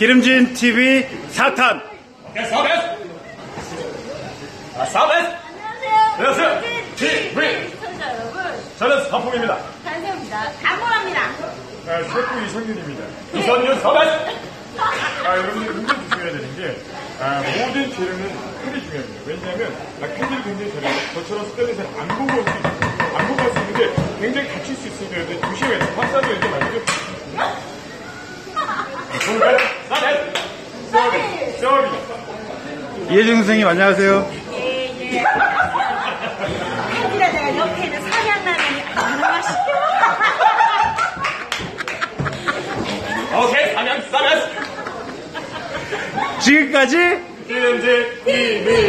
기름진 TV 4탄. 네, 서베스! 아, 서베스! 안녕하세요. 안녕하세요. TV TV. 시청자 여러분, 저는 서풍입니다. 단세입니다. 강호랍니다. 아, 셰프 이성균입니다. 이선윤 서베스! 아, 여러분들 굉장히 조심해야 되는 게, 아, 모든 재료는 칼이 중요합니다. 왜냐하면, 아, 칼질이 굉장히 잘해요. 저처럼 잘안 보고 할 수 있어요. 안 보고 할 수 있는데, 굉장히 다칠 수 있으니까 조심해야 돼요. 이 이혜정 선생님, 안녕하세요. 예, 예. 옆에는 사냥라면이? 오케이, 삼양 서베스! 지금까지 TV